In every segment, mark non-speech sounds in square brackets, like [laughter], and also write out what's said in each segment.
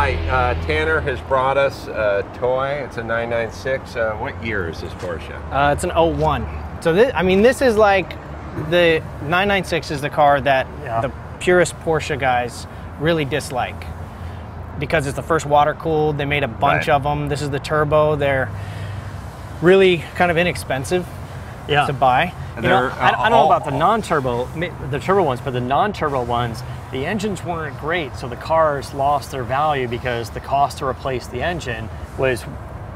right, uh, Tanner has brought us a toy. It's a 996. Uh, what year is this Porsche? Uh, it's an 01. So this, I mean, this is like the 996 is the car that Yeah. the purest Porsche guys really dislike because it's the first water cooled. They made a bunch Right. of them. This is the turbo. They're really kind of inexpensive Yeah. to buy. You know, They're, I, I don't know about the non-turbo, the turbo ones, but the non-turbo ones, the engines weren't great, so the cars lost their value because the cost to replace the engine was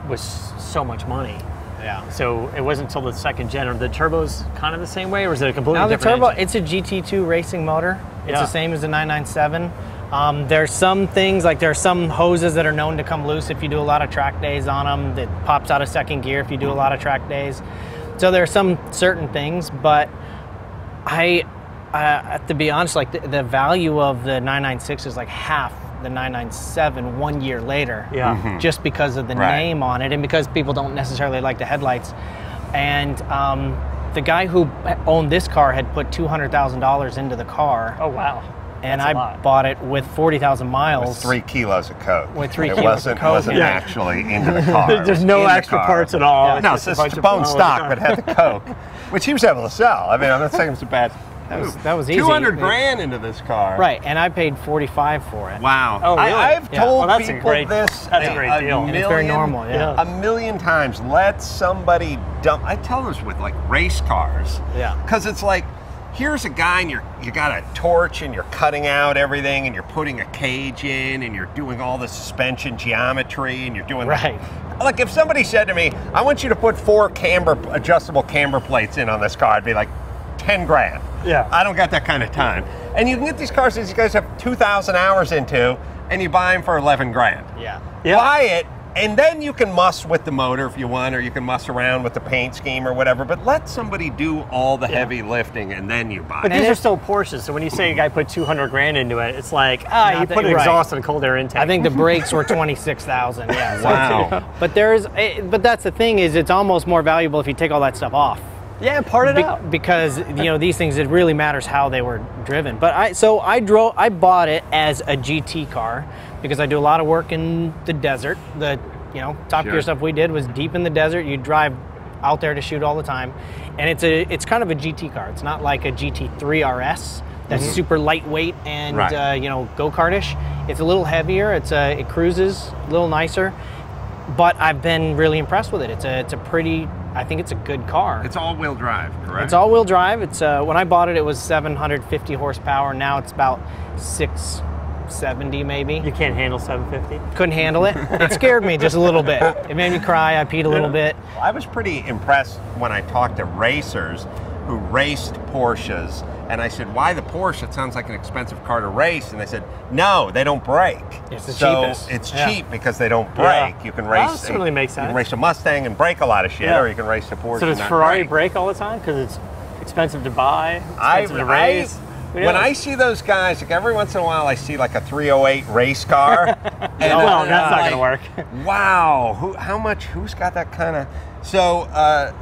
was so much money. Yeah. So it wasn't until the second gen. Are the turbos kind of the same way, or is it a completely Now the turbo, engine? it's a GT2 racing motor. It's Yeah. the same as the 997. Um, there's some things like there are some hoses that are known to come loose if you do a lot of track days on them. That pops out of second gear if you do a lot of track days. So there are some certain things, but I, uh, to be honest, like the, the value of the 996 is like half the 997 one year later yeah. just because of the Right. name on it and because people don't necessarily like the headlights. And um, the guy who owned this car had put $200,000 into the car, Oh wow. And That's a I lot. bought it with 40,000 miles. With three kilos of coke. With three it kilos of wasn't, coke, wasn't yeah. actually into the [laughs] car. There's no extra parts at all. Yeah. It's No, just it's a just bunch bone stock, but had the coke, [laughs] which he was able to sell. I mean, I'm not saying it's a bad. That was- that was easy. 200 grand into this car. Right, and I paid 45 for it. Wow. Oh, really? I, have Yeah. told Well, that's a people great- this that's a great deal. And And it's very million- normal, yeah. A million times. Let somebody dump. I tell this with like race cars. Yeah. Because it's like, here's a guy and you're you got a torch and you're cutting out everything and you're putting a cage in and you're doing all the suspension geometry and you're doing Right. Like if somebody said to me, I want you to put four camber adjustable camber plates in on this car, I'd be like, 10 grand. Yeah. I don't got that kind of time. And you can get these cars that these guys have 2,000 hours into, and you buy them for 11 grand. Yeah. Yeah. Buy it, and then you can muss with the motor if you want, or you can muss around with the paint scheme or whatever. But let somebody do all the heavy lifting, and then you buy But it. these are still Porsches, so when you say a guy put 200 grand into it, it's like, ah, Not you put an right. exhaust and a cold air intake. I think the brakes were [laughs] 26,000. Yeah. so- Wow. But there's, eh, but that's the thing is it's almost more valuable if you take all that stuff off. yeah, part of it Be- out. because you know these things it really matters how they were driven but i so i drove i bought it as a gt car because i do a lot of work in the desert the you know top Sure. gear stuff we did was deep in the desert you drive out there to shoot all the time and it's a it's kind of a gt car it's not like a gt3 rs that's super lightweight and Right. uh, you know go-kartish it's a little heavier it's a it cruises a little nicer but i've been really impressed with it it's a it's a pretty i think it's a good car It's all-wheel drive, correct? it's all-wheel drive. It's uh, when I bought it, it was 750 horsepower. Now it's about 670 maybe. You can't handle 750. Couldn't handle it. It scared me just a little bit. It made me cry. I peed a little bit. I was pretty impressed when I talked to racers who raced Porsches, and I said, "Why the Porsche? It sounds like an expensive car to race." And they said, "No, they don't break. It's the so cheapest. It's Yeah. cheap because they don't break. Yeah. You can Well, race. that certainly makes sense. You can race a Mustang and break a lot of shit, Yeah. or you can race a Porsche. So does and not Ferrari break. break all the time because it's expensive to buy, I, expensive to I- race? Who when? I see those guys, like every once in a while, I see like a 308 race car. [laughs] and well, I'm that's not gonna work. Wow, who? How much? Who's got that kind of? So uh,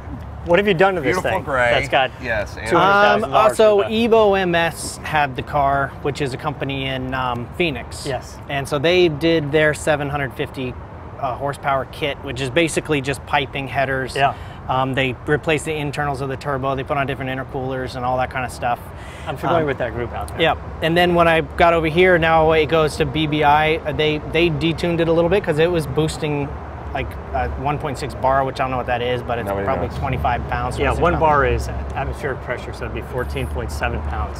What have you done to this beautiful thing? gray. That's got yes. Um, also, Evo MS had the car, which is a company in um, Phoenix. Yes. And so they did their 750 uh, horsepower kit, which is basically just piping headers. Yeah. Um, they replaced the internals of the turbo. They put on different intercoolers and all that kind of stuff. I'm familiar um, with that group out there. Yep. And then when I got over here, now it goes to BBI. They they detuned it a little bit because it was boosting like uh, 1.6 bar, which I don't know what that is, but it's Nobody probably knows. 25 pounds. Yeah, 26 one pounds. bar is atmospheric pressure, so it'd be 14.7 pounds.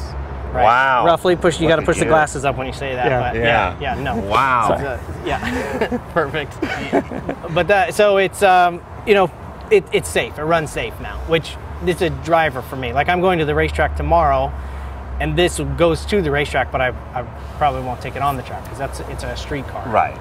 Right. Wow. Roughly push. You got to push the glasses up when you say that. Yeah. But Yeah. yeah. Yeah. No. Wow. So, yeah. [laughs] Perfect. [laughs] but that, so it's um, you know it, it's safe. It runs safe now, which it's a driver for me. Like I'm going to the racetrack tomorrow, and this goes to the racetrack, but I, I probably won't take it on the track because that's it's a street car. Right.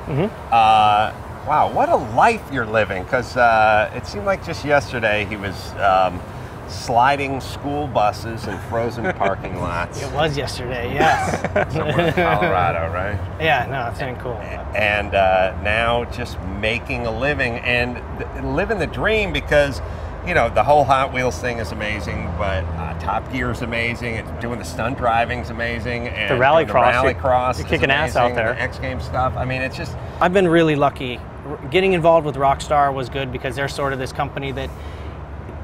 Uh, wow, what a life you're living. Because uh, it seemed like just yesterday he was um, sliding school buses in frozen [laughs] parking lots. It was yesterday. Yes. [laughs] Somewhere in Colorado, right? yeah. No, it's been cool. and uh, now just making a living and th- living the dream because you know, the whole Hot Wheels thing is amazing, but uh, Top Gear is amazing. It's doing the stunt driving is amazing, and The rally doing cross, rally you're- cross, you're is kicking ass out there. The X Games stuff. I mean, it's just I've been really lucky. R- Getting involved with Rockstar was good because they're sort of this company that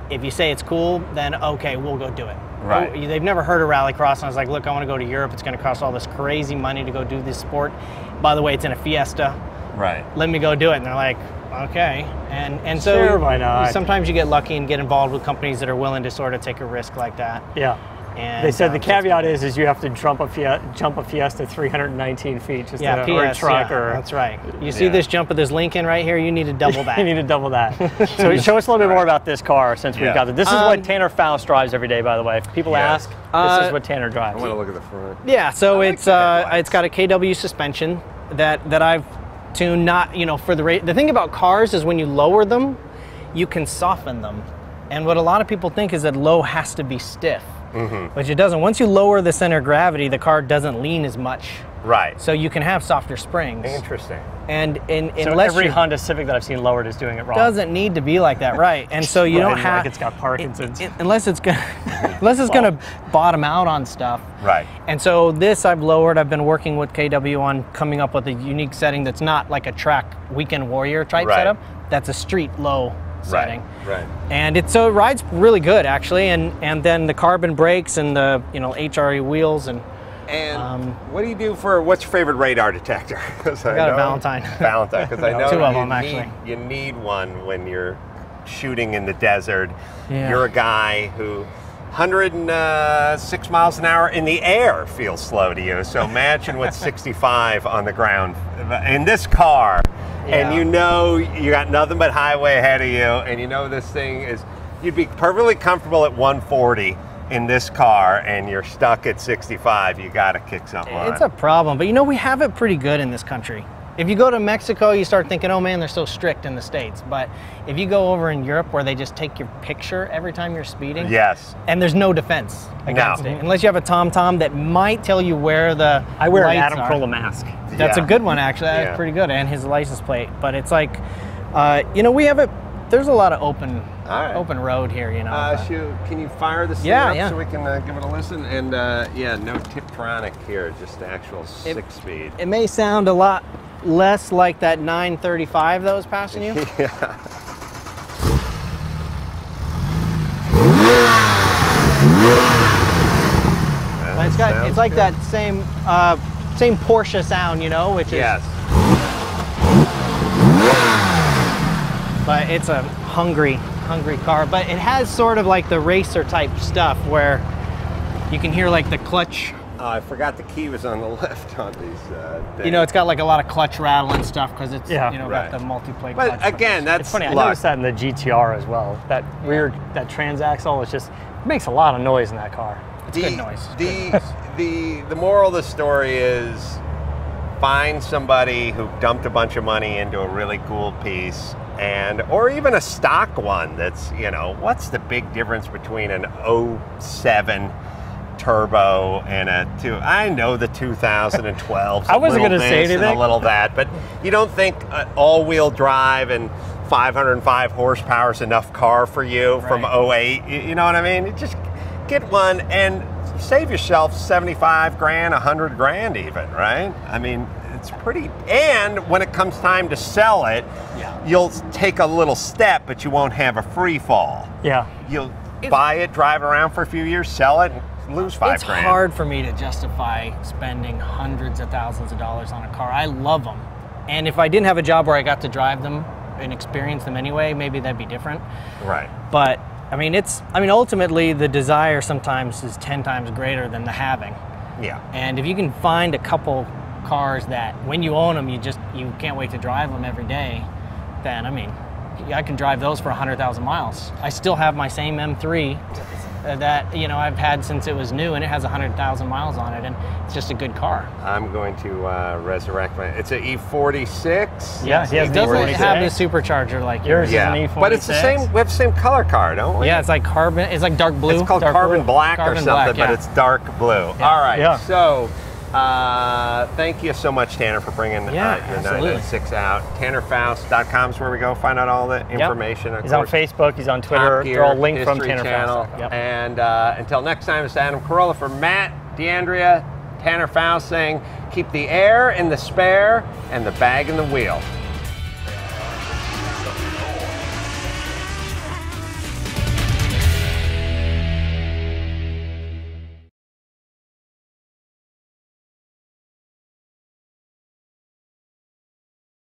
if you say it's cool, then okay, we'll go do it. Right. Oh, They've never heard of rallycross, and I was like, look, I want to go to Europe. It's going to cost all this crazy money to go do this sport. By the way, it's in a Fiesta. right. Let me go do it. And they're like, okay. And and so Sure, why not? sometimes you get lucky and get involved with companies that are willing to sort of take a risk like that. Yeah. And They said the um, caveat is is you have to jump a Fiesta, jump a Fiesta 319 feet just Yeah, to, or a PS, truck yeah, or that's right. You see Yeah. this jump of this Lincoln right here? You need to double [laughs] that. you need to double that. [laughs] so show us a little bit more about this car since Yeah. we've got it. This is Um, what Tanner Foust drives every day, by the way. If people Yeah. ask, this Uh, is what Tanner drives. I want to look at the front. Yeah, so like it's the uh, it's got a KW suspension that that I've tuned not you know for the rate. The thing about cars is when you lower them, you can soften them, and what a lot of people think is that low has to be stiff, Mm-hmm. which it doesn't. Once you lower the center of gravity, the car doesn't lean as much, Right. so you can have softer springs. Interesting. And in, so unless every Honda Civic that I've seen lowered is doing it wrong. doesn't need to be like that, right? And so you don't have like it's got Parkinson's. it- it- unless it's gonna [laughs] unless it's gonna bottom out on stuff. Right. And so this I've lowered. I've been working with KW on coming up with a unique setting that's not like a track weekend warrior type Right. setup. That's a street low setting. Right. Right. And it so it rides really good actually. And and then the carbon brakes and the you know HRE wheels and And Um, what do you do for what's your favorite radar detector? [laughs] I got a know- Valentine. [laughs] Valentine, because I [laughs] know Two of you them, need, actually. You need one when you're shooting in the desert. Yeah. You're a guy who 106 miles an hour in the air feels slow to you. So imagine what's 65 on the ground in this car, and you know you got nothing but highway ahead of you, and you know this thing is. You'd be perfectly comfortable at 140 in this car, and you're stuck at 65. You got to kick something on. it's a problem. But you know we have it pretty good in this country. If you go to Mexico, you start thinking, oh man, they're so strict in the states. But if you go over in Europe, where they just take your picture every time you're speeding, Yes. and there's no defense against No. it unless you have a tom tom that might tell you where the I wear an Adam are. Carolla mask. That's Yeah. a good one actually. That's Yeah. pretty good, and his license plate. But it's like, uh, you know, we have it. There's a lot of open, All right. open road here. You know. Uh, shoot, can you fire this Yeah, thing up yeah. so we can uh, give it a listen? And uh, yeah, no Tiptronic here, just the actual six speed. it may sound a lot less like that 935 that was passing you. [laughs] But it's got, it's like that same, uh, same Porsche sound, you know, which is. Yes. But it's a hungry, hungry car. But it has sort of like the racer type stuff where you can hear like the clutch. Oh, I forgot the key was on the [laughs] left on these uh. You know, it's got like a lot of clutch rattle and stuff because it's Yeah. you know Right. got the multi-plate. But clutch. again, that's It's funny. I luck. noticed that in the GTR as well. That rear, that transaxle is just it makes a lot of noise in that car. it's the, good noise. It's The, good. [laughs] the, the moral of the story is find somebody who dumped a bunch of money into a really cool piece and or even a stock one that's you know what's the big difference between an 07 turbo and a two i know the 2012 [laughs] I wasn't going to say anything. a little that but you don't think uh, all-wheel drive and 505 horsepower is enough car for you from Right. 08 you, you know what i mean just get one and save yourself 75 grand 100 grand even right i mean it's pretty and when it comes time to sell it Yeah. you'll take a little step but you won't have a free fall Yeah. you'll buy it drive around for a few years sell it and lose five it's grand hard for me to justify spending hundreds of thousands of dollars on a car. I love them, and if I didn't have a job where I got to drive them and experience them anyway, maybe that'd be different. right But I mean, it's I mean, ultimately the desire sometimes is ten times greater than the having. yeah And if you can find a couple cars that when you own them, you just you can't wait to drive them every day, then I mean, I can drive those for 100,000 miles. I still have my same M3 uh, that, you know, I've had since it was new and it has 100,000 miles on it and it's just a good car. i'm going to uh, resurrect my it's an E46. Yeah, he has It doesn't have the supercharger like Yours yours. is yeah an E46. but it's the same we have the same color car don't we Yeah, it's like carbon, it's like dark blue. It's called dark carbon blue. black or something, black, but it's dark blue. All right. Yeah. So Uh, thank you so much, Tanner, for bringing Yeah, uh, your absolutely. 996 out. TannerFoust.com is where we go find out all the information. Of He's on Facebook. He's on Twitter. Gear, They're all linked from Tanner Channel. Foust. Yep. And uh, until next time, it's Adam Carolla for Matt, DeAndrea, Tanner Foust saying, keep the air in the spare and the bag in the wheel.